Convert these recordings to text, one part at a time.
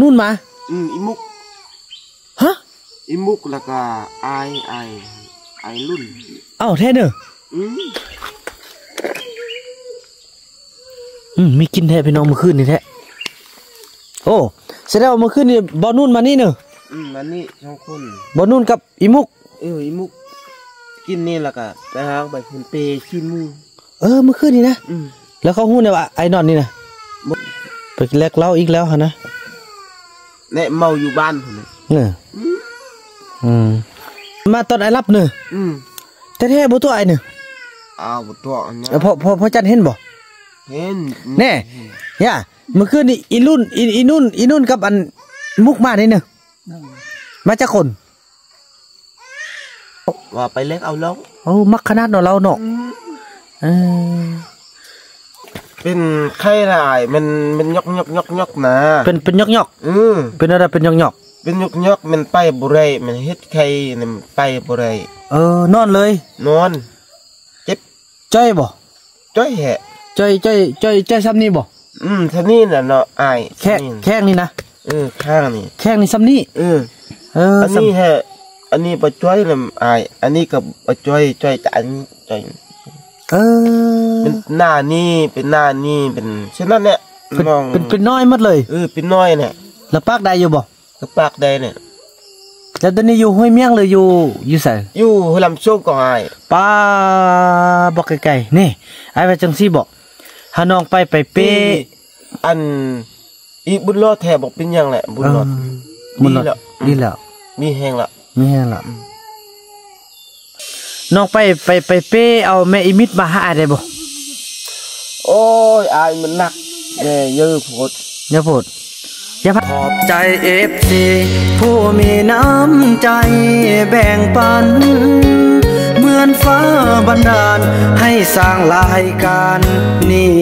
นู่นมา อืมอีมุก ฮะ อีมุกแล้วก็ไอายอายอายรุ่น เอ้าแท้เนอะอืมอืมมีกินแท้พี่น้องเมื่อคืนนี่แท้ โอ้แสดงว่าเมื่อคืนนี่บอนู่นมานี่เนอะอืมอันนี้สองคนบอนู่นกับอีมุก เอออีมุก กินนี่แล้วก็ไปหาใบคุณเปขี้มูเออเมื่อคืนนี่นะ อืมแล้วเขาหู้เนี่ยว่าไอ้นอนนี่นะบ่ไปแลกเหล้าอีกแล้วฮะนะ แน่เมาอยู่บ้านผมน่ะเนี่ยอืมมาตอนไอ้รับเนอะอืมแท้ๆบ่ตัวไอ้เนอะอ้าวบ่ตัวอันนี้เออพอพอพอจันเห็นบ่เห็นแน่ย่าเมื่อคืนนี่อีรุ่นอีอีนุ่นอีนุ่นกับอันมุกมานี่เนอะมาจากคนว่าไปเล็กเอาแล้วโอ้มักขนาดเนาะเราเนาะเออ เป็นไข้ลายมันมันยกยกยกยกนะเป็นเป็นยอกยอกอืมๆเป็นอะไรเป็นยอกยอกเป็นยกยกมันไปบ่ได้มันเฮ็ดไข้นี่มันไปบ่ได้ๆเออนอนเลย นอน เจ็บจ้อยบ่จ้อยแหะจ้อยจ้อยจ้อยจ้อยซ้ำนี่บ่อืมท่านี่น่ะเนาะอายแค่นี่แข้งนี่นะเออข้างนี่แข้งนี่ซ้ำนี่เออเอออันซ้นี้แฮะอันนี้ปะจ้อยลำอาย อันนี้กับปะจ้อยจ้อยแต่อันนี้จ้อยำ เออเป็นหน้านี่เป็นหน้านี่เป็นฉะนั้นเนี่ยเป็นน้องเป็นเป็นน้อยหมดเลยเออเป็นน้อยเนี่ยแล้วปากได้อยู่บ่กระปากใดเนี่ยแล้วตอนนี้อยู่ห้วยเมียงเลยอยู่อยู่ไสอยู่หัวลำโชคก็อายป้าบอกไกลๆนี่ไอ้ว่าจังซี่บอกถ้าน้องไปไปเป้อันอีบุญรอดแทบบอกเป็นหยังแหละบุญรอดมันหลอดดีแล้วดีแล้วมีแหงละมีแฮงละ น้องไปไปไปเป้เอาแม่อีมิดมาหาอ้ายได้บ่โอ้ยอายมันหนักแม่เยอะโพดอย่าพูดอย่าพัดขอบใจเอฟซีผู้มีน้ำใจแบ่งปัน เหมือนฟ้าบันดาลให้สร้างรายการนี้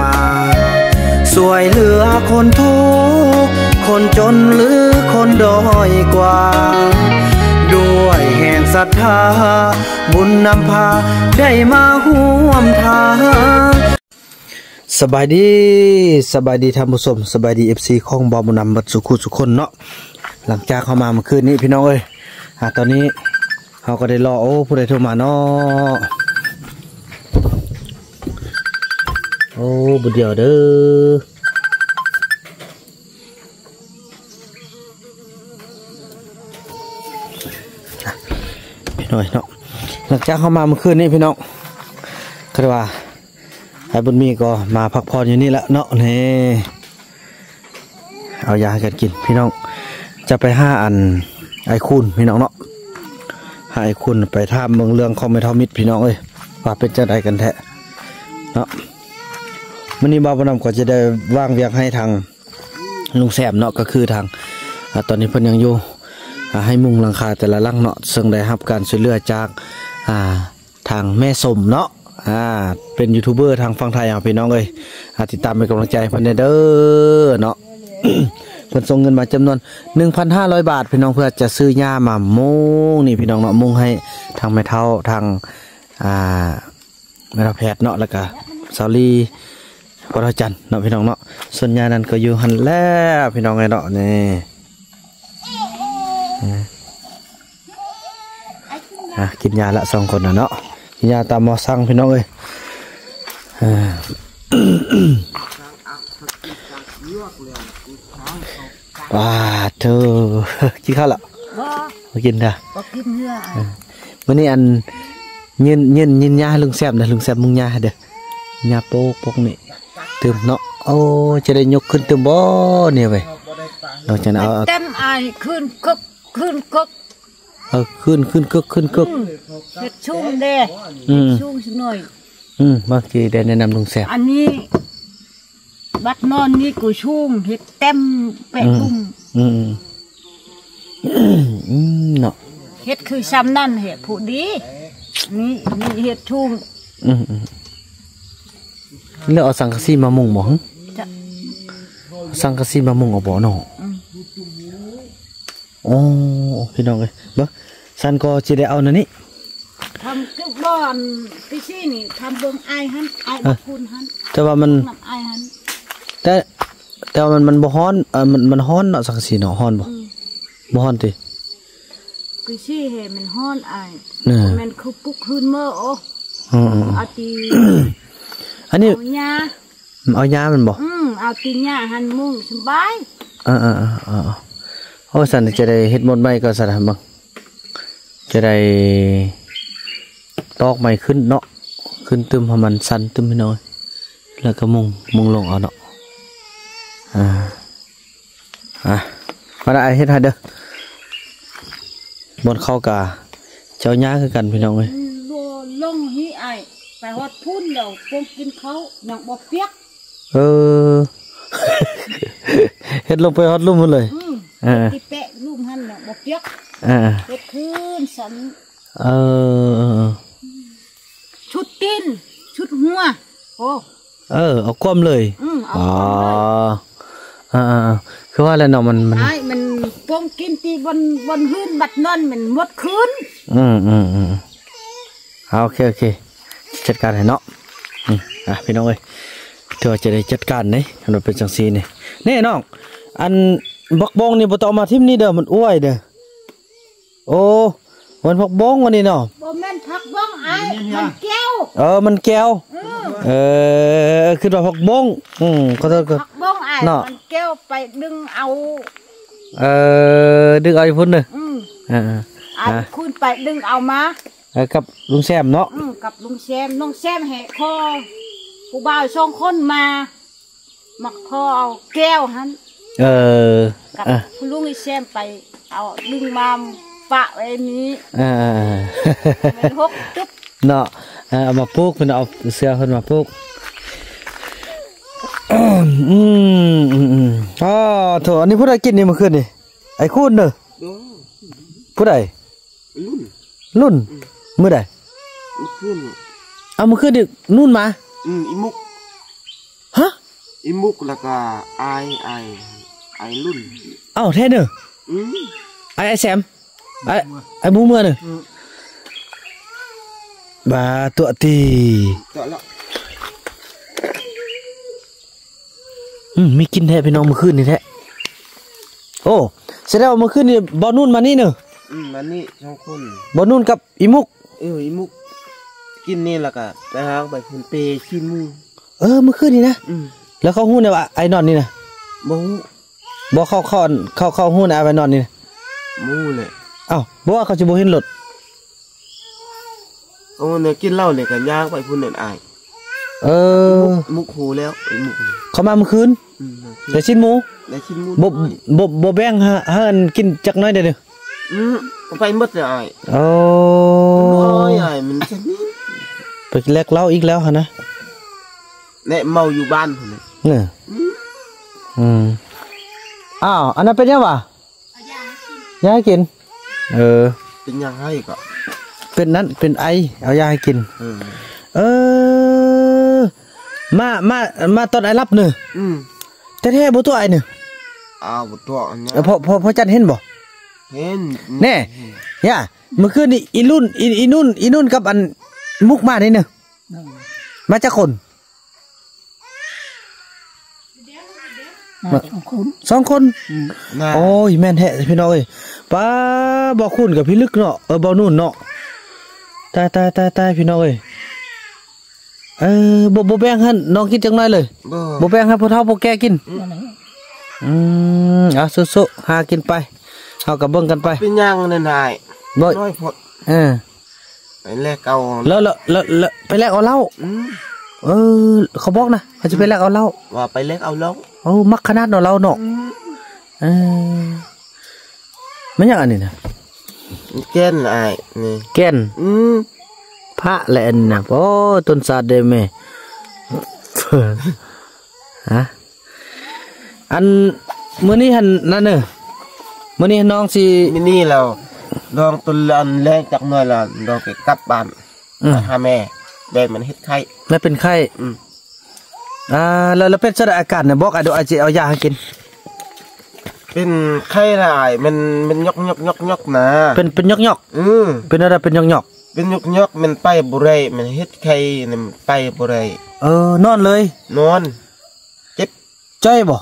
มาสวยเหลือคนทุกข์คนจนหรือคนด้อยกว่าด้วยแห่ง ศรัทธา บุญนำพาได้มาห่วมทางสบายดีสบายดีท่านผู้ชมสบายดีเอฟซีของบอมนำบัดสุขุสุคนเนาะหลังจากเข้ามาเมื่อคืนนี้พี่น้องเอ้ยอ่าตอนนี้เขาก็ได้รอโอ้ผู้ใดโทรมาเนาะโอ้บุเดียวเด้ออะพี่ น้อยเนาะหลังจากเข้ามาเมื่อคืนนี้พี่น้องก็ได้ว่าไอ้บุญมีก็มาพักผ่อนอยู่นี่ละเนาะนี่เอายาให้กันกินพี่น้องจะไปห้าอันไอ้คุณพี่น้องเนาะหาไอคุณไปท่ามเมืองเรื่องของเมทอมิดพี่น้องเอ้ยว่าเป็นจะไดกันแท้เนาะมันนี้บ่าวบนำก็จะได้ว่างเวียงให้ทางลุงแซมเนาะก็คือทางอตอนนี้เพิ่นยังอยู่ ให้มุงหลังคาแต่ละลังเนาะซึ่งได้รับการช่วยเหลือจากาทางแม่สมเนาะอ่าเป็นยูทูบเบอร์ทางฝั่งไทยเอาพี่น้องเอ้ยติดตามเป็นกำลังใจให้เพันเด้อเนาะเพิ่นส่งเงินมาจำนวน 1,500 บาท พี่น้องเพื่อจะซื้อยามามุงนี่พี่น้องเนาะมุงให้ทางแม่เฒ่าทางอ่าแม่เฒ่าแพทย์เนาะแล้วก็สาลีปรจันเนาะพี่น้องเนาะส่วนยานั้นก็อยู่หันแล้วพี่น้องไงเนาะนี่ อะกินยาละสองคนนะเนาะกินยาตามหมอสั่งพี่น้องเอ้ยอ่าว้าเธอกินข้าวละบ่มากินเถอะบ่กินเนื้ออะวันนี้อันยืนยืนยืนยาให้ลุงแซมนะลุงแซมมึงยาให้เด้อยาโป๊กโป๊กนี่เติมเนาะโอ้จะได้ยกขึ้นเติมบ่เนี่ยไปเราจะเอาเอาเต็มอายขึ้นกึก ขึ้นกึกเอาขึ้นขึ้นกึกขึ้นกึกเฮ็ดชุ่มเด้อืมชุ่มสักหน่อยอืมเมื่อกี้ได้แนะนำลุงแซมอันนี้ บัดนอนนี่กูชุ่มเฮ็ดเต็มแปะกุ้มอืมอืมอืมเนาะเฮ็ดคือซ้ำนั่นเฮ็ดผู้ดีนี่นี่เฮ็ดชุ่มอืมอืมแล้วเอาสังกะสีมามุงบ่หึจะสังกะสีมามุงเอาบ่เนาะ อืมโอ้พี่น้องเอ้ยเบิ่งสันก็สิได้เอานั่นนี่ทำคือบ่อนพี่ซี่นี่ทำเบิ่งอายหันอายบ่คุณหันแต่ว่ามันนำอายหันแต่แต่ว่ามันมันบ่ฮ้อนเออมันมันฮ้อนเนาะสังสีเนาะฮ้อนบ่อืมบ่ฮ้อนติคือซี่เห็นมันฮ้อนอายเน่ะมันคือปุกขึ้นเมื่อโอ้อืมเอาตีๆอันนี้เอาหญ้าเอายามันบ่อืมเอาตีหญ้าหันมุ้งสบายเออๆๆๆ โอ้สันจะได้เฮ็ดหมดใหม่ก็สันบังจะได้ตอกใหม่ขึ้นเนาะขึ้นตึมให้มันสั่นตึมให้น้อย แล้วก็มุงมุงลงเอาเนาะอ่าอะมาได้เฮ็ดให้เด้อบนเข้ากาเจ้าย่าคือกันพี่น้องเอ้ยโลลงฮีไอายไปฮอดพุ่นเดี๋ยวคงกินเขายังบ่เปียกเออเฮ็ดลงไปฮอดลุ่มหมดเลยอืมเออ ที่แปะลูกหันยังบ่เปียกอ่าเฮ็ดคืนสันเออ ชุดตีนชุดหัวโอ้เออเอาก้มเลยอืมเอาอ๋อเข้าไปอ่าๆคือว่าแล้วเนาะมันมันไอ้มันปงกินตีบนบนหื้นบัดนอนมันหมดคืนอืมอืมอืมเอาโอเคโอเคจัดการให้เนาะอืมอะพี่น้องเอ้ยเธอจะได้จัดการเน่มันเป็นจังซีนี่นี่น้อง อัน บักบงนี่บ่ต้องเอามาทิมนี่เด้อมันอ้วยเด้อโอ้วันบักบงวันนี้เนาะบ่แม่นผักบ้องไอ้มันแก้วเออมันแก้วอืมเออคือว่าบักบงอืมขอโทษก็ผักบ้องไอ้เนาะมันแก้วไปดึงเอาเออดึกเอาอีกพุ่นเด้ออืมอ่าไอ้คุณไปดึงเอามาๆแล้วกับลุงแซมเนาะอืมกับลุงแซมน้องแซมแหกคอผู้บ่าวสองคนมามักคอเอาแก้วหัน เออกับอะคุณลุงไอ้แซมไป เอาดึงมาปะไว้นี้อ่ามันหกจุ๊บเนาะอ่าเอามาปลูกเพิ่นเอาเสื้อเพิ่นมาปลูกอืมอืมอืมอ๋อโถอันนี้ผู้ใดกินนี่เมื่อคืนนี่ไอ้คุณเด้อดูผู้ใดรุ่นรุ่นมื้อใดมันขึ้นเอาเมื่อคืนนี่นู่นมา อืมอีมุกฮะ อีมุกแล้วก็ไอไอไอ รุ่นเอ้าแท้เด้ออืมไอ้ไอ้แซมไอ้ไอ้หมูเมื่อเด้อบ่าตัวตีต่อละอืมมีกินแท้พี่น้องเมื่อคืนนี่แท้โอ้แสดงว่าเมื่อคืนนี่บ่นู่นมานี่เด้ออืมมันนี่สองคนบ่นู่นกับอีมุกเอออีมุกกินนี่แล้วก็ไปหาไปคุณเปขี้มือเออเมื่อคืนนี่นะอืมแล้วเขาหู้เนี่ยว่าไอ้นอนนี่นะบ่ฮู้ บอกเขาเขาเขาเขาหู้นะไอ้นอนนี่นะหมูเลยเอ้าบอกว่าเขาจะบ่เห็นรถโอ้เนี่ยกินเหล้าเนี่ยก็ย่างไปพุ่นเนี่ยอายเออมุกหูแล้วไอ้มุกนี่เขามาเมื่อคืนอืมแต่ชิ้นหมูแล้วชิ้นหมูบ่บ่บ่แบ่งฮะให้อันกินจักหน้อยเด้อเด้ออืมเอาไปหมดเลยอายโอ้โอ้ยอายมันจะนี่ไปแลกเหล้าอีกแล้วฮะนะแน่เมาอยู่บ้านพุ่นน่ะเนี่ยอืม อ้าวอันนั้นเป็นยังวะยาให้กิน เออ เป็นยังให้ก็เป็นนั้นเป็นไอ เอายาให้กิน เออเออมามามาตอนไอรับเนอะอืมแต่แท้บ่ตัวไอเนอะอ้าวบ่ตัวอันเนี้ยเออพอพอพอจันเห็นบ่เห็นแน่ย่าเมื่อคืนนี่อีรุ่นอีอีนุ่นอีนุ่นกับอันมุกมานี่เนอะมาจากคน มาสองคนน่าโอ้ยแม่นแท้พี่น้องเอ้ยป้าบอกคุณกับพี่ลึกเนาะเออบ่นุ่นเนาะตายตายตายตายพี่น้องเอ้ยเออบ่บ่แบ่งให้น้องกินจังหน่อยเลยบ่บ่แบ่งให้ผู้เฒ่าผู้แก่กินอืมเอาสู้ๆหากินไปเฮาก็เบิ่งกันไปเป็นยังนั่นนายบ่น้อยพอเออไปแลกเอาแล้วแล้วแล้วแล้วไปแลกเอาเหล้าอืม เออ เขาบอกนะเขาจะไปแลกเอาเหล้าว่าไปแลกเอาแล้วโอ้มักขนาดเนาะเราเนาะอืมเออมันยังอันนี้นะแก่นอายนี่แก่นอืมพระแหละอันนะโอ้ต้นสาดเดแม่ฮะอันมื้อนี้หันนั่นเนอะมื้อนี้น้องสิมินี่เราลองตุลันแรงจากหน่อยละลองไปกลับบ้านอืมหาแม่ แม่มันเฮ็ดไข้แม่เป็นไข้อืมอ่าแล้วแล้วเป็นสถานอาการเนี่ยบอกอะเดี๋ยวอาจจะเอายาให้กิน เป็นไข้ละอายมันมันยกยกยกยกนะเป็นเป็นยอกอืมๆเป็นอะไรเป็นยอกเป็นยกยกมันไปบ่ได้มันเฮ็ดไข้นี่มันไปบ่ได้ๆเออนอนเลย นอน เจ็บจ้อยบ่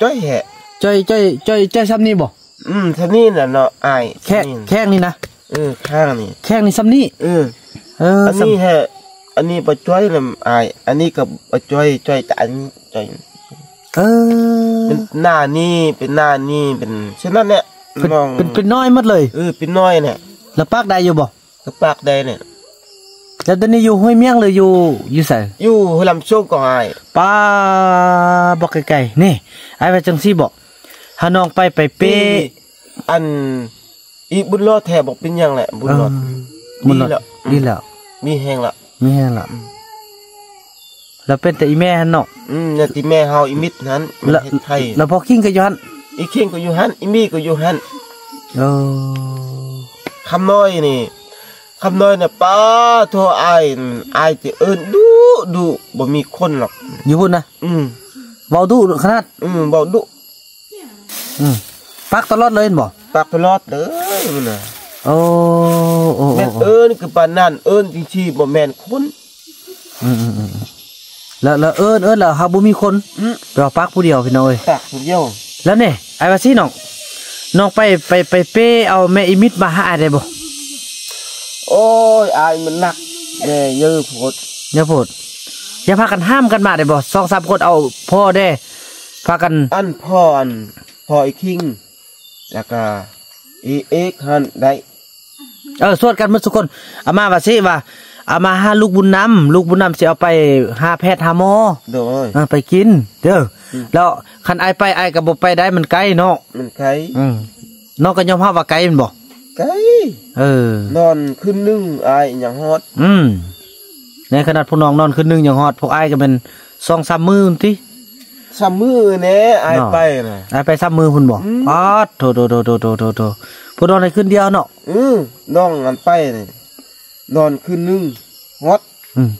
จ้อยแหะจ้อยจ้อยจ้อยจ้อยซ้ำนี่บ่อืมท่านี่น่ะเนาะอายแค่นี่แข้งนี่นะเออข้างนี่แข้งนี่ซ้ำนี่เออเอออันซ้นี้แฮะ อันนี้ปะจ้อยลำอายอันนี้กับปะจ้อยจ้อยตาอันนี้จ้อยำเออเป็นหน้านี่เป็นหน้านี่เป็นฉะนั้นเนี่ยเป็นน้องเป็นเป็นน้อยหมดเลยเออเป็นน้อยเนี่ยแล้วปากได้อยู่บ่กระปากใดเนี่ยแล้วตอนนี้อยู่ห้วยเมียงหรืออยู่อยู่ไสอยู่หัวลำโชคก็อายป้าบอกไกลๆนี่ไอ้ว่าจังซี่บอกถ้าน้องไปไปเป้อันอีบุญรอดแทบบอกเป็นหยังแหละบุญรอดมันดีแล้วดีแล้วมีแหงละมี แฮงละแล้วเป็นแต่อีแม่หั่นเนาะอืมเนี่ยที่แม่เฮาอีมิดนั้นแล้วเฮ็ดไทยแล้วพอคิงก็ย้อนอีเข่งก็อยู่หันอีมีก็อยู่หันเออคำน้อยนี่คำน้อยเนี่ยป้าโทรอายอายจะเอิ้นดูดูบ่มีคนหรอกอยู่พุ่นนะอืมเว้าดุขนาดอืมบ่ดุอืมปักตลอดเลยเห็นบ่ปากตลอดเด้อมันน่ะ โอ้โอ้แม่นโอ้เอิ้นคือปานนั้นเอิ้นจริงๆบ่แม่นคนอืมอืมอืมแล้วแล้วเอิ้นเอิ้นแล้วหาบ่มีคนอืมไปเอาปักผู้เดียวพี่น้อยปากผู้เดียวแล้วเนี่ยไอ้ว่าซี่น้องน้องไปไปไปเป้เอาแม่อีมิดมาหาอ้ายได้บ่โอ้ยอายมันหนักแม่เยอะโพดอย่าพูดอย่าพากันห้ามกันมาได้บ่สองสามคนเอาพ่อได้พากันอันพ่ออันพ่อไอ้คิงแล้วก็ อีเอกหันได้เออสวดกันหมดทุกคนอามาว่าสิว่าเอามาหาลูกบุญนำลูกบุญนำสิเอาไปหาแพทย์หาหมอโดยเออไปกินเด้ออแล้วคันไอายไปไอายก็บ่ไปได้มันไกลเนาะมันไกลอืมน้องก็ยอมรับว่าไกลแมันบ่ไกลเออนอนขึ้นนึงอายอย่างฮอด อืมในขนาดพวกน้องนอนคืนหนึงอย่างฮอดพวกไอ้ายก็เป็นสองสามมื้อติ สามมือแน่อายเนาะไปน่ะไอ้ายไปสามมื้อพุ่นบ่อ๋อโถโถโถโถโถโถโถพวกนอนในคืนเดียวเนาะอือน้องอันไปนี่นอนขึ้นนึงฮอดอืม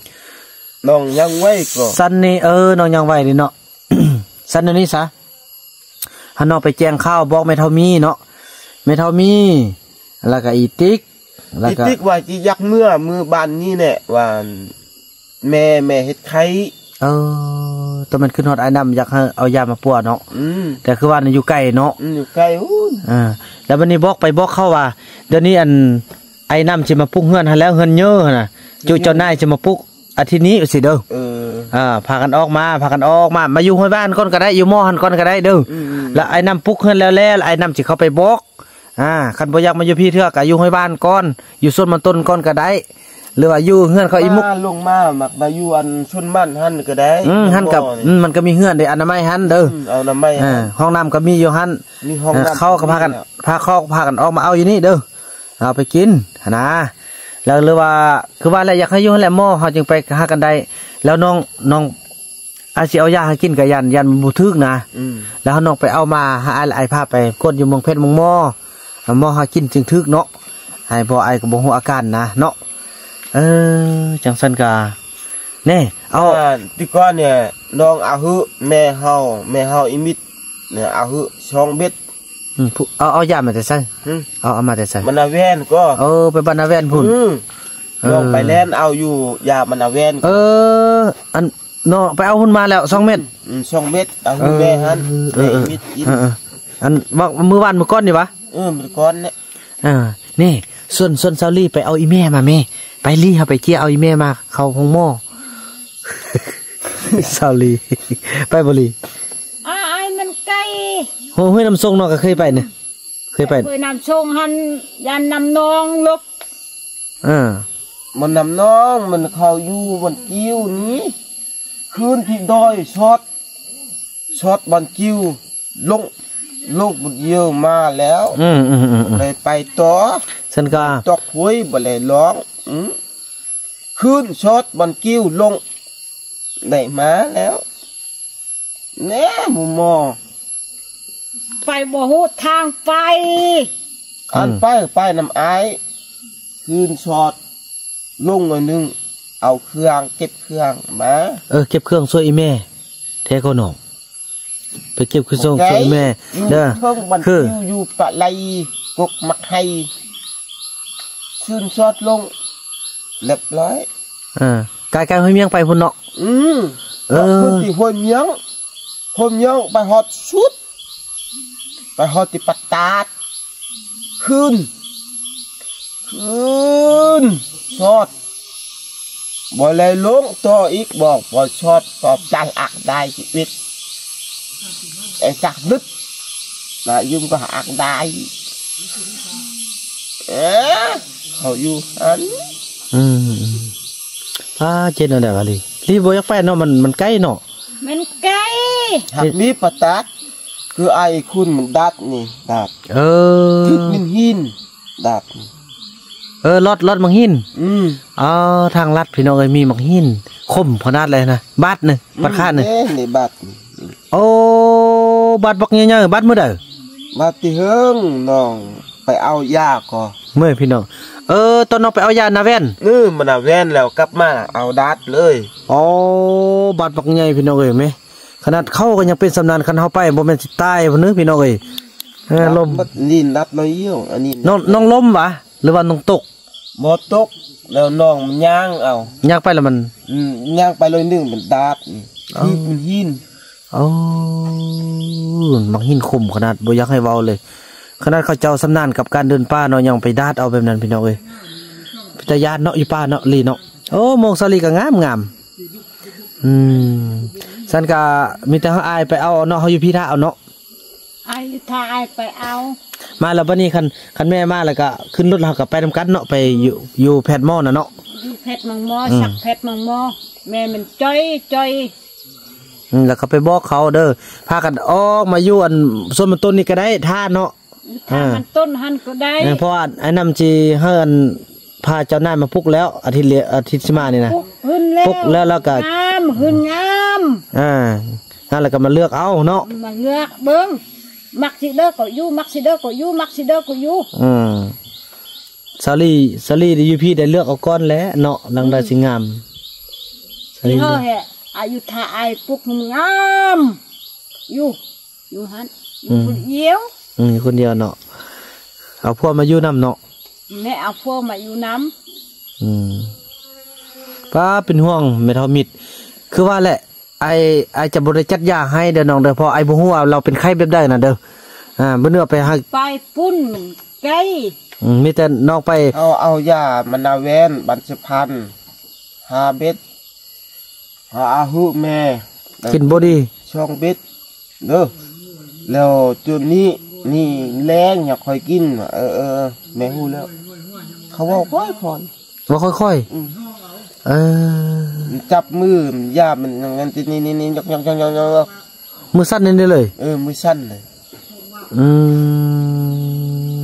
น้องยังไว้ก็สันนี่เออน้องยังไหวนี่เนาะสันอันนี้ซะหันน้องไปแจ้งข้าวบอกไม่เท่ามีเนาะไม่เท่ามีแล้วก็อีติ๊กแล้วอีก็ติ๊กว่าสิยักเมื่อมือบ้านนี้แหละว่าแม่แม่เฮ็ดไข่เออ แต่มันขึ้นฮอดไอ้น้ำอยากให้เอายามาปัวเนาะอืมแต่คือว่านี่อยู่ใกล้เนาะอืมอยู่ใกล้อู้นอ่าแล้ววันนี้บอกไปบอกเข้าว่า เดี๋ยวนี้อันไอ้น้ำจะมาปลุกเฮือนหันแล้วเฮือนเยอะน่ะจู่เจ้านายจะมาปลุกอาทิตย์นี้สิเด้อเอออ่าพากันออกมาพากันออกมา มาอยู่ห้วยบ้านก่อนก็ได้อยู่หม้อหันก่อนก็ได้เด้อออืมแล้วไอ้น้ำปลุกเฮือนแล้วแล้วไอ้น้ำสิเข้าไปบอกอ่าคันบ่อยากมาอยู่พี่เทือกก็อยู่ห้วยบ้านก่อน อยู่ส่วนมันต้นก่อนก็ได้ หรือว่าอยู่เฮือนเขาอีมุกมาลงมามักมาอยู่อันชนบ้านหันก็ได้อืมหันกับบ่อืมมันก็มีเฮือนได้อนามัยหันเด้ออืมเอาน้ำไม้อ่าห้องน้ำก็มีอยู่หันมีห้องเออน้ำเข้าก็พากันพาเข้าก็พากันออกมาเอาอยู่นี่เด้อเอาไปกินนะแล้วหรือว่าคือว่าอะไรอยากให้อยู่นั่นแหละหม้อเขาจึงไปหากันได้ แล้วน้องน้องอาสิเอายาให้กินกับยันยันมันบุทึกนะอืมแล้วน้องไปเอามาหาไอ้ไอ้พาไปกดอยู่เมืองเพชรเมืองหม้อเอาหม้อหากินจึงทึกเนาะให้พอไอ้ก็บ่ฮู้อาการนะเนาะ เออจังซั่นกาแน่เอาอ่าที่ก่อนเนี่ยน้องเอาหือแม่เฮาแม่เฮาอีมิดเนี่ยเอาหือช่องเบ็ดอืมผู้เอาเอายามาแต่ไสหึเอาเอามาแต่ไสมันเอาแว่นก็เออไปบรรณาแว่นพุ่นอืมเออน้องไปแล่นเอาอยู่ยามันเอาแว่นเออ อันเนาะไปเอาหุ่นมาแล้วสองเม็ดอืมช่องเบ็ดเอาหือแม่หันเอแม่อเออีอมิดกินเออเอออันว่ามือวานมือก้อนนี่วะเออมันก่อนเนี่ยอ่านี่ส่วนส่วนเซาลี่ไปเอาอีแม่มาแม่ ไปลี่เขาไปเกี่ยเอาอีแม่มา เข้าห้องหม้อเซาลี่ไปบ่ลีอ้าไอ้มันไกลโหห้วยน้ำทรงเนาะก็เคยไปเนี่ยเคยไปเพื่อนำชงหันยันนำนองลบอ่ามันนำน้องมันเข้าอยู่มันกิ้วนี้คืนที่ดอยช็อตช็อตบันกิ้วลงลงบุญเยี่ยวมาแล้ว อืมอืมอืมอืมเลยไปต่อฉันก็ตอกหวยบ่เลยร้องอืม คืนช็อตบันกิ้วลงได้มาแล้วแน่หมูหมอไปบ่ฮู้ทางไป อันไปไปน้ำอายคืนช็อตลงอันหนึง เอาเครื่องเก็บเครื่องมาเออเก็บเครื่องช่วยอีแม่เทก็หนองไปเก็บเครื่องช่วยอีแม่อยู่เด้อเพิ่งบันคือกิ้วอยู่ปะไลกกมักไฮคืนช็อตลง เรียบร้อยอ่ากายกายห้วยเมียงไปพุ่นเนาะอืมเออคนที่หัวเมียงผมยังไปฮอดชุด ไปฮอดติปัตตาดคืนคืนชอดบ่เลยลงต่ออีกบอกบ่ชอดตอบจังอักได้ชีวิตไอ้จักดึกนะยุ่งก็อักได้เอ๊ะเขาอยู่อัน อืมอ่าเจนเอาได้กะลีรีบ่อยากไปเนาะมันมันใกล้เนาะมันไกลหักมีปัตตาดคือไอ้คุณมันดัดนี่ดัดเออทึกมินหินดัดเออรถรถมังหิน อืมเออทางลัดพี่น้องเอ้ยมีมังหินคมขนาดเลยนะบาทหนึงบาทค่าหนึงเอ้นี่บัดโอ้บาทบักเงี้ยๆบาทมื้อใดบัดที่เฮิงน้องไปเอายาก่อเมื่อพี่น้อง เออ ตอนน้องไปเอายานาแว่นเออมันเอาแว่นแล้วกลับมา เอาดัดเลยอ๋อบาดบักใหญ่พี่น้องเอ้ยแม่ขนาดเข้าก็ยังเป็นสำนานคันเฮาไปบ่แม่นสิตายบ่เนึกพี่น้องเอ้ยเออลมบัดนี่ดัดน้อยเยี่ยวอันนี้น้องน้องล้มวะหรือว่าน้องตกบ่ตกแล้วน้องมันย่างเอายากไปแล้วมันอืมย่างไปเลยหนึงมันดัดนี่อ๋อที่มันหินโอ้บักหินคมขนาดบ่อยากให้เว้าเลย ขนาดเขาเจ้าสำนานกับการเดินป่าเนาะยังไปดาดเอาแบบนั้นพี่น้องเอ้ยแต่ญาติเนาะอยู่ป่าเนาะลีเนาะโอ้โมงสลีก็งามงามอืมสันก็มีแต่เฮาอายไปเอาเนาะเฮาอยู่พี่ท่าเอาเนาะไอ้ถ้าไอ้ไปเอา มาแล้วบัดนี้คันคันแม่มาแล้วก็ขึ้นรถเราก็ไปนำกันเนาะไปอยู่อยู่แพทย์หมอน่ะเนาะอยู่เพชรมังมออืมสักเพชรมังมอแม่มันจ้อยจ้อยอืมแล้วก็ไปบอกเขาเด้อพากันออกมาอยู่อันส่วนมันต้นนี่ก็ได้ท่าเนาะ ถ้าอ่ามันต้นหันก็ได้เออเพราะว่าไอ้นำจีเฮินพาเจ้านายมาปลุกแล้ว อาทิตย์เลียอาทิตย์สิมานี่นะปุ๊บหึนแล้วปุ๊บแล้วแล้วก็งามหึนงามอ่านั่นแล้วก็มาเลือกเอาเนาะมาเลือกเบิ้งมักสิเด้อก็อยู่มักสิเด้อก็อยู่มักสิเด้อก็อยู่อืมซาลีซาลีได้อยู่พี่ได้เลือกเอาก้อนแล้วเนาะนังได้สิงามซาที่ลีเฮาแฮะอายุถ้าไอ้ปุ๊กงามอยู่อยู่หันอยู่คนเดียว อืมอยู่คนเดียวเนาะเอาพวกมาอยู่นํเนาะแม่เอาพวกมาอยู่น้อืมป้าเป็นห่วงเมทามิดคือว่าแหละ ไอไอจะบริจัดยาให้เด้อน้องเด้อเพราะไอบ่ฮู้ว่าเราเป็นไข้แบบใดนะเด้ออ่าบ่เนื้อไปหาำไปปุ้นมันไกลอืมมีแต่น้องไป เอาเอายามันเอาแว่นบัญชพันธ์หาเบ็ดหาอาหุแม่กินบ่ดีช่องเบ็ดเด้อแล้วจุดนี้ นี่แรงอยากคอยกินว่ะเออเออเออแม่ฮู้แล้ว เขาเว่าค่อยพอนว่าค่อยอืมๆเออจับมือยามันอย่างนั้นนี่นี่นี่ยกยกยกยกยกมือสั่นนี่ได้เลย เออมือสั้นเลย อื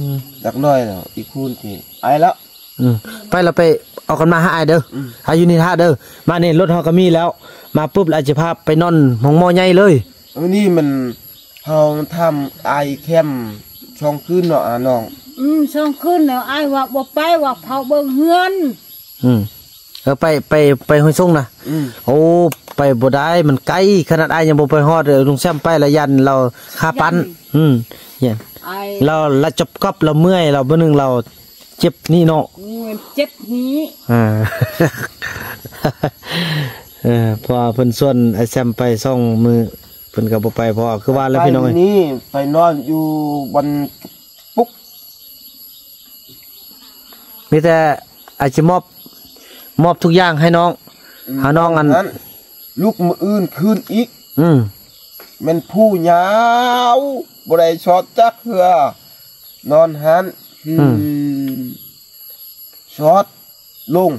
มดักน้อยแล้วอีกคูณที่ไอ้แล้วอืมไปเราไปเอากันมาหาไอายเด้ออหาอยู่นี่ท่าเด้อมานี่รถเฮาก็มีแล้ว มาปุ๊บแล้วอาจจะพาไปนอนห้องหมอใหญ่เลยอันนี้มัน เฮาทำไอแคมช่องคืนเนาะอะน้อง อืมช่องขึ้นแล้วไอ้ายว่าบ่ไปว่าเผาเบิ่งเฮือน อืมเออไปไปไปห้วยส่งนะอืมโอ้ไปบ่ได้มันไกลขนาดอ้ายยังบ่ไปฮอดเลยลุงแซมไปละยันเราค่าปันอืมเนี่ยไอ้เราละจบกอบเราเมื่อยเราบ่นึงเราเจ็บนี่เนาะ เงินเจ็บนี้อ่า เออเพอเพิ่นส่วนไอ้แซมไปซ่องมือ เพิ่นก็บ่ไปเพราะว่าคือว่าแล้วพี่น้องไปเอ้ยนี่ไปนอนอยู่บนปุ๊กมีแต่อาจจะมอบมอบทุกอย่างให้น้อง หาน้องอัน ลูกมืออื่นคืนอีกอืมแมันผู้ยาวบ่ได้ช็อตจักเถื่อนอนหันคืนช็อตลง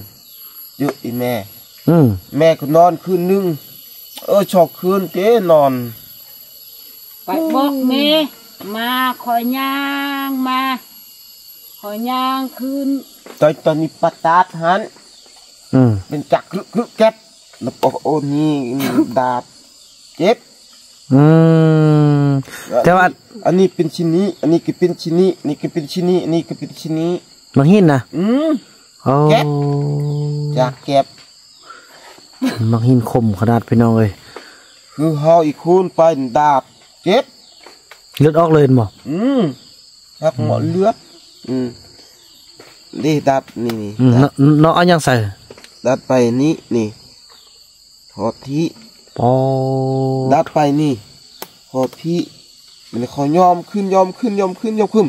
เยอะอีแม่ อืมแม่ก็นอนคืนหนึง เออชอกคืนเจ้นอน ไปบอกแม่มาคอยย่างมาคอยย่างคืนตอนตอนนี้ปะตาดหันอืมเป็นจักรึกรึกแก๊บแล้วก็โอ้นี่ดาบเจ็บอืมแต่ว่าอันนี้เป็นชิ้นนี้ อันนี้ก็เป็นชิ้นนี้อันนี่ก็เป็นชิ้นนี้อันนี้ก็เป็นชิ้นนี้มันหินนะอืมโอ้แก๊สจากแก็บ มันหินคมขนาดพี่น้องเอ้ยคือเฮาอีกคูณไปดาบเจ็บเลือดออกเลยเห็นบ่อืมหักหมอเลือดอืมนี่ดาบนี่นี่อืมดาบเนาะเนาะเอาหยังใส่ดัดไปนี่นี่ถอดที่อ๋อดัดไปนี่อพี่มันเขายอมขึ้นยอมขึ้นยอมขึ้นยอมขึ้น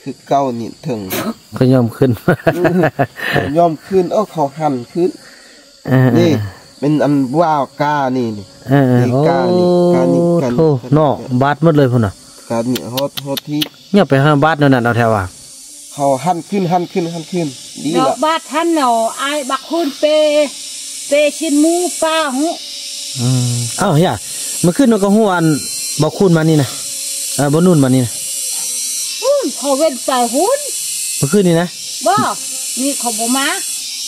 คือเก้านี่ถึงก็ยอมขึ้นเขายอมขึ้นเออเขาหันขึ้นเออ นี่เป็นอันว่าวกานี่นี่เออนี่โอ้กานี่กานี่กานี่โธ่เนาะบาดหมดเลยพุ่นน่ะกานี่ฮอดฮอดที่เงียบไปหาบาดนั่นน่ะเอาแถวว่าเขาหันขึ้นหันขึ้นหันขึ้นดีดอกละบาดท่านเนาะไอ้ายบักคุณเปเปชินหมูป้าหูอืมเอ้าอย่ามันขึ้นมันก็ฮู้อันบ่คูณมานี่นะเออบ่นู่นมานี่นะอุ้นเขาเว้นไปหุ่นมันขึ้นนี่นะบ่นี่เขาบ่มา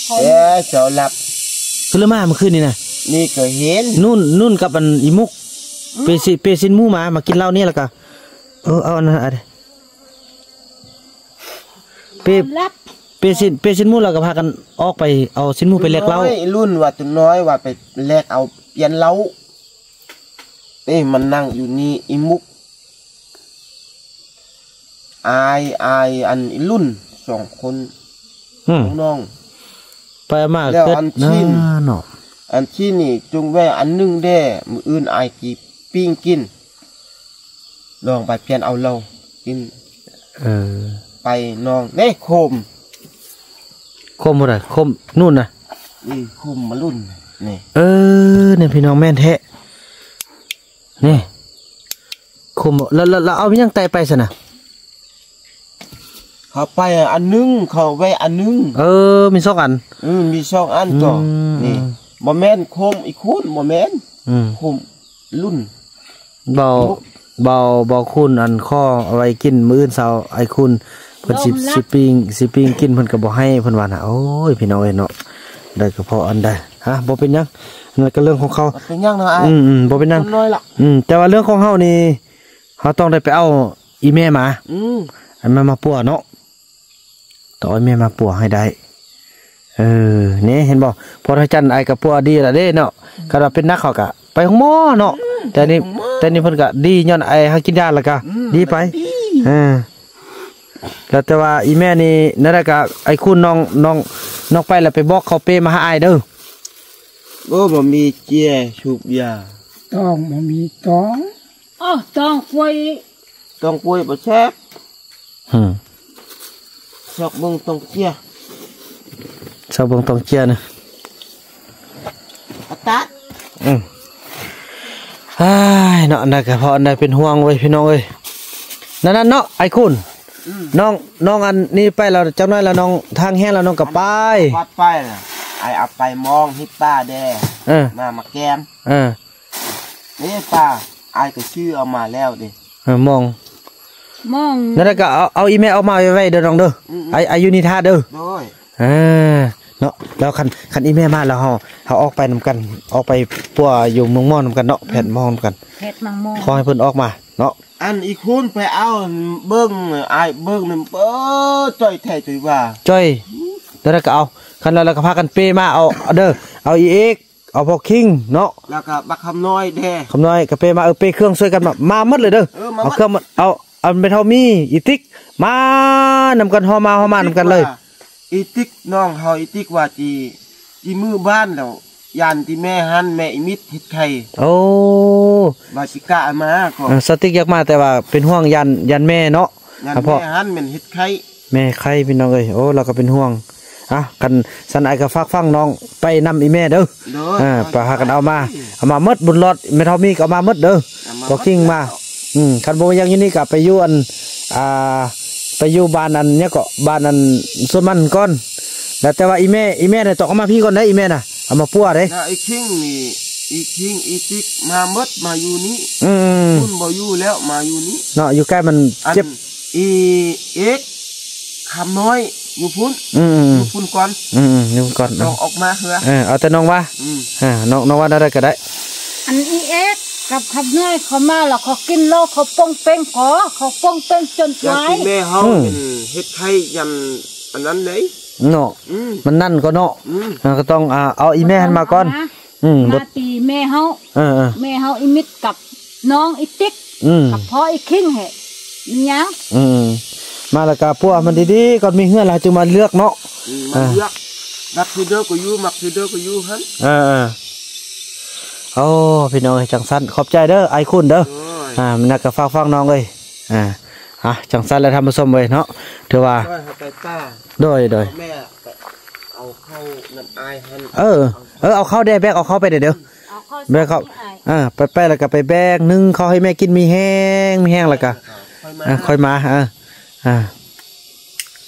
เขาเอ๊ะเจ้าหลับ คือละมามันขึ้นนี่นะนี่ก็เห็นนู่นนู่นกับอันอีมุกเปซิเปซินหมูมามากินเหล้านี่แล้วก็เออเอาอันนั้นเอาดิเปรับเปซินเปซินหมูแล้วก็พากันออกไปเอาสินหมูไปแลกเหล้าน้อยรุ่นว่าตัวน้อยว่าไปแลกเอาเปลี่ยนเหล้าเอ้ยมันนั่งอยู่นี่อีมุกอายอายอันอีรุ่นสองคนอืมน้อง ไปมาแล้วเกิดอันนะชิ้นเนาะๆอันที่นี่จงไว้อันหนึงแด้มืออื่นอายกีปิ้งกิน ลองไปเปลี่ยนเอาเรากิน เออ ไปน้องเน่โคมคมบ่ได้คมนู่นน่ะนี่โคมมารุ่นนี่เออเนี่ยพี่น้องแม่นแท้นี่คมบ่แล้วแล้วแล้วเอาไปยังไตไปซะน่ะ เขาไปอันหนึงเขาไว้อันหนึงเออ มีสองอันอืมมีช่องอันต่ออมนี่บ่แม่นโคมอีกคุณบ่แม่นอืมโคมรุ่นเบาเบาเบาคุณอันข้อเอาไว้กินมื้ออื่นเช้าไอ้คุณเพิ่นสิสิปิ้งสิปิ้งกินเพิ่นก็บ่ให้เพิ่นว่าน่ะโอ้ยพี่น้องเอ้ยเนาะได้ก็พออันได้ฮะบ่เป็นหยังอันนั้นก็เรื่องของเขามันเป็นหยังเนาะอ้ายอืมอืมบ่เป็นหยังคนน้อยล่ะอืมแต่ว่าเรื่องของเฮานี่เฮาต้องได้ไปเอาอีแม่มา อืมอันแม่มาปัวเนาะ ต่อให้แม่มาปัวให้ได้ เออนี่เห็นบ่พอทจันไอ้กับปัวดีละเด้เนาะก็ว่าเป็นนักเขาก็ไปห้องหมอเนาะแต่นี่แต่นี่เพิ่นก็ดีย้อนไอ้หากินยาแล้วก็ดีไปเออแล้วแต่ว่าอีแม่นี่นั่นแหละก็ไอ้คุณน้องน้องน้องไปแล้วไปบอกเขาเปมาหาอ้ายเด้อโอ้บ่มีเจียชูบยาต้องบ่มีต้องอ๋อต้องฟวยต้องป่วยบ่แซ่บอื มชอกเบิ่งต้องเจียชาวเบงต้องเจียนะอาตาอืมอ้ายเนาะอันใดก็พออันใดเป็นห่วงไว้ยพี่น้องเอ้ยนั่นนั่นเนาะไอ้คุณน้องน้องอันนี้ไปแล้วจังน้อยแล้วน้องทางแห้งแล้วน้องก็ไปวัดไปน่ะไอเอาไปมองฮิตป้าแดเออมามาแกมเออนี่ป้าไอก็ชื่อเอามาแล้วดิเออมอง มองนั่นแหละก็เอาเอาอีเมลเอามาไว้ไว้เด้อน้องเด้ออไออายุนิทาเด้อโดยเออเนาะแล้วคันคันอีเมลมาแล้วเฮาเฮาออกไปนำกันออกไปปัวอยู่เมืองม่อนนำกันเนาะแผ่นมอนนำกันเฮ็ดมังมองขอให้เพิ่นออกมาเนาะอันอีกคุณไปเอาเบิ้งไอเบิ้งนั่นเปิ้จ่อยแท้จ่อยว่าจ้อยแล้วก็เอาคันแล้วเราก็พากันเปมาเอาเอาเด้อเอาอีเอกเอาพอคิงเนาะแล้วก็บักคำน้อยแดคำน้อยก็เปมาเออเปเครื่องช่วยกันมามาหมดเลยเด้อเออมาหมดเอาเครื่องมาเอา เอาไปเท่ามีอีติ๊กมานำกันฮอมาฮอมานำกันเลย อีติ๊กน้องเฮาอีติ๊กว่าจีจีมือบ้านแล้วยานที่แม่หันแม่อิมิดเฮ็ดไข่โอ้บาสิกะเอามาก็อ่าสติ๊กอยากมาแต่ว่าเป็นห่วงยันยันแม่เนาะยานครับพ่อแม่หันแม่นเฮ็ดไข่แม่ใครพี่น้องเอ้ยโอ้เราก็เป็นห่วงอะกันสันไอก็ฝากฟังน้องไปนำอีแม่เด้อโดยอ่าไปหากันเอามาเอามาหมดบุญรอดไม่เท่ามีก็เอามาหมดเด้อเอามาพอคิงมา อืมคันบ่ยังอยู่นี่ก็ไปอยู่อันอ่าไปอยู่บ้านอันเนี้ยก็บ้านอันส่วนมันก่อนแล้วแต่ว่าอีแม่อีแม่เนี่ยต้องเอามาพี่ก่อนได้ออีแม่น่ะเอามาปัวเด้แล้วไอ้คิงนี่อีคิงอีติ๊กมาหมดมาอยู่นี้อืมคุณบ่อยู่แล้วมาอยู่นี้เนาะอยู่ใกล้มันอันเจ็บอีเอ็กคำน้อยอยู่พุ่นอืมอือมยู่พุ่นก่อนอืมอืมนี่ก่อนลองออกมาเถอะเออเอาแต่น้องว่าอืมอ่าน้องน้องว่าได้ก็ได้ อันอีเอ็ก กับขับน้อยเขามาแล้วเขากินโลเขาป้องเป้งขอเขาป้องเป้งจนจากตายที่แม่เฮาเป็นเฮ็ดไข่ยันอันนั้นเลยเนาะอืมมันนั่นก็เนาะอืมอ่าก็ต้องอ่าเอาอีแม่หันมาก่อนอืมมาตีแม่เฮาเออเออแม่เฮาอีมิดกับน้องอีติ๊กอืมกับพ่ออีคิงเหมีหยังอืมมาแล้วก็ปัวมันดีๆก่อนมีเฮือนแล้วจึงมาเลือกเนาะอืมมาเลือกมักคือเด้อก็อยู่มักคือเด้อก็อยู่หั่นเออเออ โอ้พี่น้องจังสั้นขอบใจเด้อไอคุณเด้อเอออ่ามันนักก็ฝากฟังน้องเอ้ยอ่าอะจังซั่นแล้วทำผสมไว้เนาะถือว่าช่วยเขาไปป้าโดยโดยแม่ไปเอาเข้าน้ำอายหันเออเออเอาเข้าได้แบกเอาเข้าไปเดี๋ยวเดี๋ยวเอาเข้าแบกเข้าใส่อ่าไปไปแล้วก็ไปแบกนึ่งเขาให้แม่กินมีแห้งมีแห้งแล้วก็ค่อยมาอะค่อยมาอ่าอ่า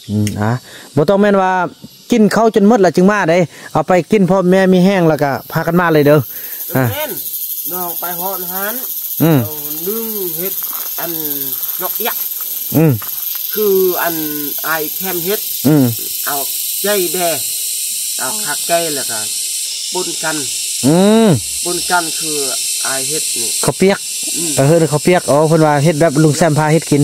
อืมอะบ่ต้องแม่นว่ากินข้าวจนหมดแล้วจึงมาได้เอาไปกินพร้อมแม่มีแห้งแล้วก็พากันมาเลยเด้อ อ่าเล่นน้องไปหอนหันอืมเอานึ่งเฮ็ดอันนกยักษ์อืมคืออันไอายแคมเฮ็ดอืมเอาใจแดเอาคักใจแล้วก็ปุ้นกัน อืมปุ้นกันคือไอายเฮ็ดนี่ข้าวเปียกอืมเออเฮ็ดข้าวเปียกอ๋อเพิ่นว่าเฮ็ดแบบลุงแซมพาเฮ็ดกิน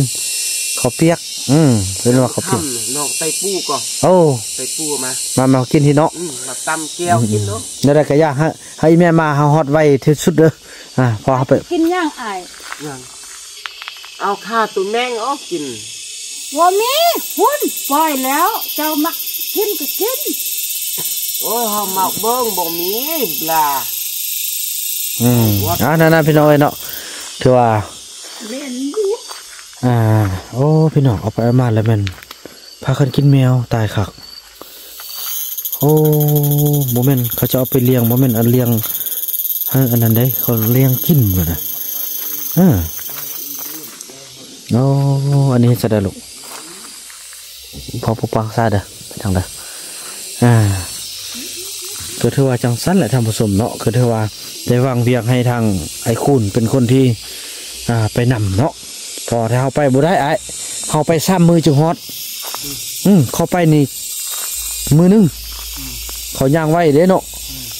ข้าวเปียก อืมเพิ่นว่าข้าวเปียกค่ำน้องไตปูก็โอ้ไตปูมา มามากินที่เนาะอืมมาตำแก้วกินเนาะนั่นแหละก็อยากให้ให้แม่มาเฮาฮอดไว้ที่สุดเด้ออ่าพอเฮาไปกินย่างอายยังเอาข้าตัวแมงออกกินว่ามีหุ่นปล่อยแล้ว เจ้ามักกินก็กินโอ้ยเฮาหมักเบิ้งบ่มีบลาอืมอ่านั่นๆพี่น้องเอ้ยเนาะถือว่าเรียน อยู่อ่า โอ้ พี่น้องเอาไปมาแล้วแมันพากันกินแมวตายคัก โอ้โมเมนเขาจะเอาไปเลี้ยงโมเมนอันเลี้ยงให้อันนั้นได้เขาเลี้ยงกินอยู่นะอ่าโอ้อันนี้จะได้ลูกพอปุปังซาเด้อไปทางเด้ออ่าก็ถือว่าจังสั้นแหละท่านผู้ชมเนาะก็ถือว่าได้วางเบียกให้ทางไอ้คุณเป็นคนที่ อ่า ไปนำเนาะ พอถ้าเขาไปบ่ได้ไอ้เขาไปซ้ำมือจึงฮอดอืมเขาไปนี่มือหนึงเขาย่างไว้เด้เนาะ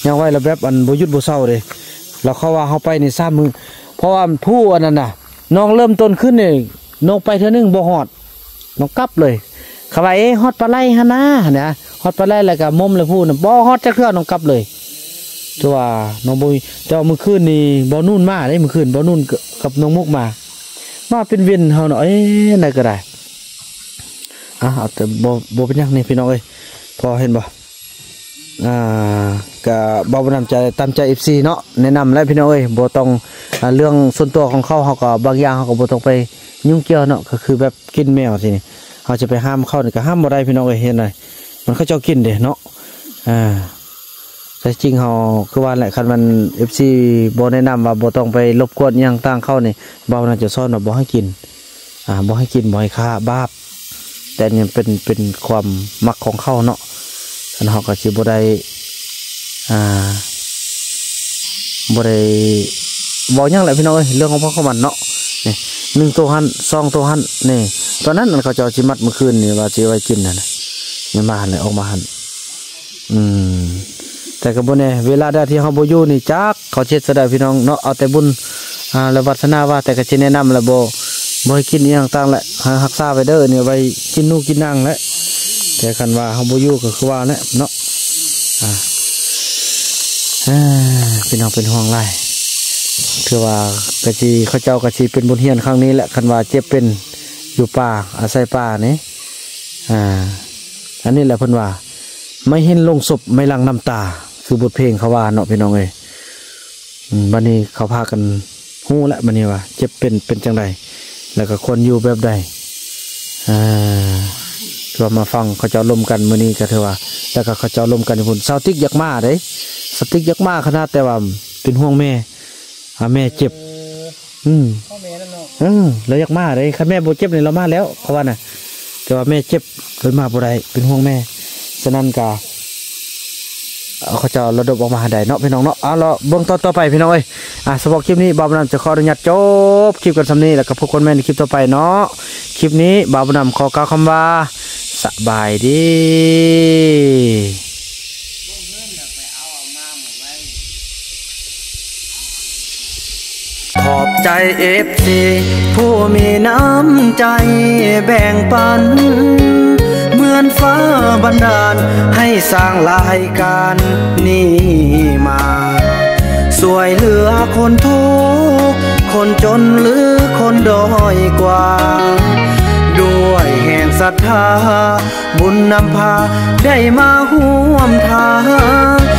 ย่างไว้แล้วแบบอันบ่ยุดบ่เศร้าเด้แล้วเขาว่าเขาไปนี่ซ้ำมือ เพราะว่าผู้อันนั้นน่ะน้องเริ่มต้นขึ้นนี่น้องไปเท่านึงบ่ฮอดน้องกลับเลยเขาว่าเอ๊ะฮอดปลาไหลหั่นะเนี่ยฮอดปลาไหลแล้วก็มุมแล้วผู้น่ะบ่ฮอดจักเทื่อน้องกลับเลยตัวว่าน้องบ่มีแต่ว่ามื้อคืนนี่บ่นู่นมาเด้มื้อคืนบ่นู่นกับน้องมุกมา มาเป็นเวียนเฮาเนาะเอ้ยไหนก็ได้อะเอาแต่บ่บ่เป็นยังนี่พี่น้องเอ้ยพอเห็นบ่อ่าก็บ่บ่นำใจตามใจ FC เนาะแนะนำแล้วพี่น้องเอ้ยบ่ต้องเรื่องส่วนตัวของเขาเฮาก็บางอย่างเฮาก็บ่ต้องไปยุ่งเกี่ยวเนาะก็คือแบบกินแมวสินี่เฮาจะไปห้ามเขานี่ก็ห้ามบ่ได้พี่น้องเอ้ยเห็นไหมมันเขาเจ้ากินเด้เนาะอ่า แต่จริงเฮาคือว่าแหละคันมัน FC บ่แนะนำว่าบ่ต้องไปรบกวนอิหยังต่างเข้านี่เบาน่าจะซ่อนว่าบ่ให้กินอ่าบ่ให้กินบ่ให้ฆ่าบาปแต่เนี่ยเป็นเป็นความมักของเขาเนาะท่านเฮาก็สิบ่ได้อ่าบ่ได้บ่หยังแหละพี่น้องเอ้ยเรื่องของพ่อของมันเนาะนี่หนึ่งตัวหันสองตัวหันนี่ตอนนั้นมันเขาจะเอาสิมัดเมื่อคืนนี่ว่าสิไว้กินน่ะนะนี่มาหันเลยออกมาหันอืม แต่ก็บ่แน่เวลาใดที่เฮาบ่อยู่นี่จักเขาเช็ดซะได้พี่น้องเนาะเอาแต่บุญอ่าและวัฒนาว่าแต่ก็สิแนะนำแล้วบ่บ่ให้กินอีหยังต่างแหละหักษาไว้เด้อเนี่ยไว้กินนู่กินนั่งแหละแต่คันว่าเฮาบ่อยู่ก็คือว่าแหละเนาะอ่าพี่น้องเป็นห่วงหลายคือว่ากะสิเขาเจ้ากะสิเป็นบุญเฮียนครั้งนี้แหละคันว่าเจ็บเป็นอยู่ป่าอาศัยป่านี่อ่าอันนี้แหละพิ่นว่า ไม่เห็นลงศพไม่ลังน้ำตา คือบทเพลงเขาว่าเนาะพี่น้องเอ้ยอืมบันนี้เขาพากันหู้และบันนี้ว่าเจ็บเป็นเป็นจังไดแล้วก็ควรอยู่แบบใดอ่าเรามาฟังเขาเจ้าลมกันมื้อนี้ก็เถอะว่า แล้วก็เขาเจ้าลมกันพุ่นสาวติ๊กอยากมาเด้สาวติ๊กอยากมาขนาดแต่ว่าเป็นห่วงแม่อ่าแม่เจ็บ อืมอืมแล้วอยากมาเด้คันแม่บ่เจ็บนี่เรามาแล้วเขาว่าน่ะแต่ว่าแม่เจ็บเลยมาบ่ได้เป็นห่วงแม่ฉะนั้นก็ เอาเขาจะระดบออกมาได้เนาะพี่น้องเนาะเอาละเบื้องต้นต่อไปพี่น้องเอ้ยอะสำหรับคลิปนี้บ่าวบุญนำจะขออนุญาตจบคลิปกันสำนี้แล้วก็พบกันใหม่ในคลิปต่อไปเนาะคลิปนี้บ่าวบุญนำขอกล่าวคำว่าสบายดีขอบใจเอฟซีผู้มีน้ำใจแบ่งปัน อนฟ้าบันดาล ให้สร้างรายการนี้มา สวยเหลือคนทุกข์คนจนหรือคนด้อยกว่า ด้วยแห่งศรัทธา บุญนำพาได้มาห่วมทาง